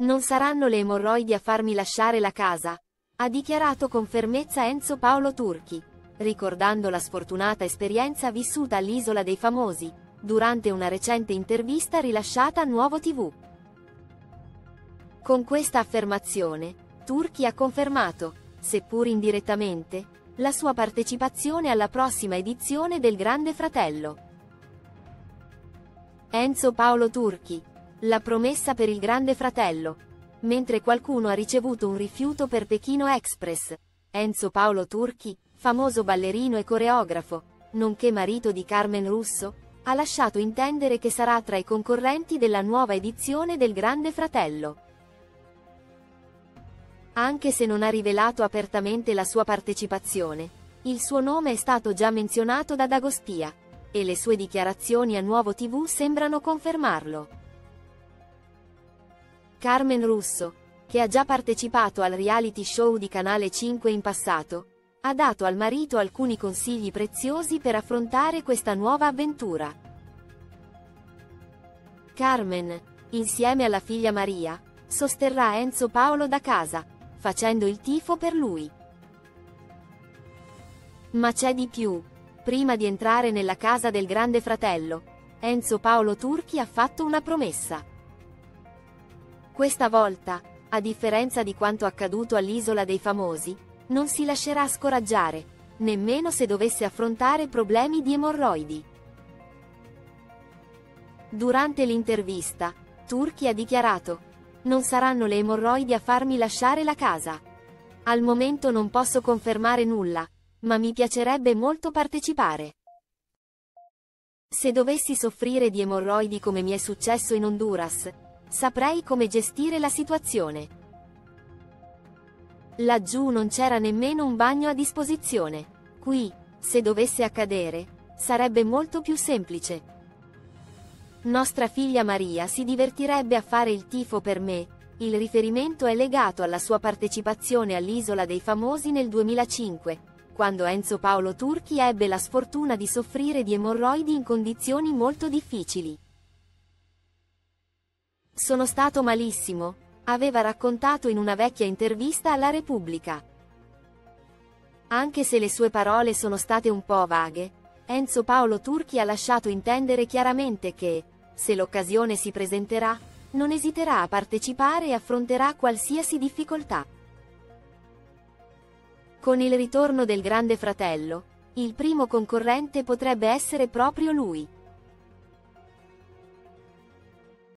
Non saranno le emorroidi a farmi lasciare la casa? Ha dichiarato con fermezza Enzo Paolo Turchi, ricordando la sfortunata esperienza vissuta all'Isola dei Famosi, durante una recente intervista rilasciata a Nuovo TV. Con questa affermazione, Turchi ha confermato, seppur indirettamente, la sua partecipazione alla prossima edizione del Grande Fratello. Enzo Paolo Turchi, la promessa per il Grande Fratello. Mentre qualcuno ha ricevuto un rifiuto per Pechino Express, Enzo Paolo Turchi, famoso ballerino e coreografo, nonché marito di Carmen Russo, ha lasciato intendere che sarà tra i concorrenti della nuova edizione del Grande Fratello. Anche se non ha rivelato apertamente la sua partecipazione, il suo nome è stato già menzionato da D'Agostia, e le sue dichiarazioni a Nuovo TV sembrano confermarlo. Carmen Russo, che ha già partecipato al reality show di Canale 5 in passato, ha dato al marito alcuni consigli preziosi per affrontare questa nuova avventura. Carmen, insieme alla figlia Maria, sosterrà Enzo Paolo da casa, facendo il tifo per lui. Ma c'è di più. Prima di entrare nella casa del grande fratello, Enzo Paolo Turchi ha fatto una promessa. Questa volta, a differenza di quanto accaduto all'Isola dei Famosi, non si lascerà scoraggiare, nemmeno se dovesse affrontare problemi di emorroidi. Durante l'intervista, Turchi ha dichiarato, non saranno le emorroidi a farmi lasciare la casa. Al momento non posso confermare nulla, ma mi piacerebbe molto partecipare. Se dovessi soffrire di emorroidi come mi è successo in Honduras, Saprei come gestire la situazione. Laggiù non c'era nemmeno un bagno a disposizione. Qui, se dovesse accadere, sarebbe molto più semplice. Nostra figlia Maria si divertirebbe a fare il tifo per me, il riferimento è legato alla sua partecipazione all'Isola dei Famosi nel 2005, quando Enzo Paolo Turchi ebbe la sfortuna di soffrire di emorroidi in condizioni molto difficili. Sono stato malissimo, aveva raccontato in una vecchia intervista alla Repubblica. Anche se le sue parole sono state un po' vaghe, Enzo Paolo Turchi ha lasciato intendere chiaramente che, se l'occasione si presenterà, non esiterà a partecipare e affronterà qualsiasi difficoltà. Con il ritorno del Grande Fratello, il primo concorrente potrebbe essere proprio lui.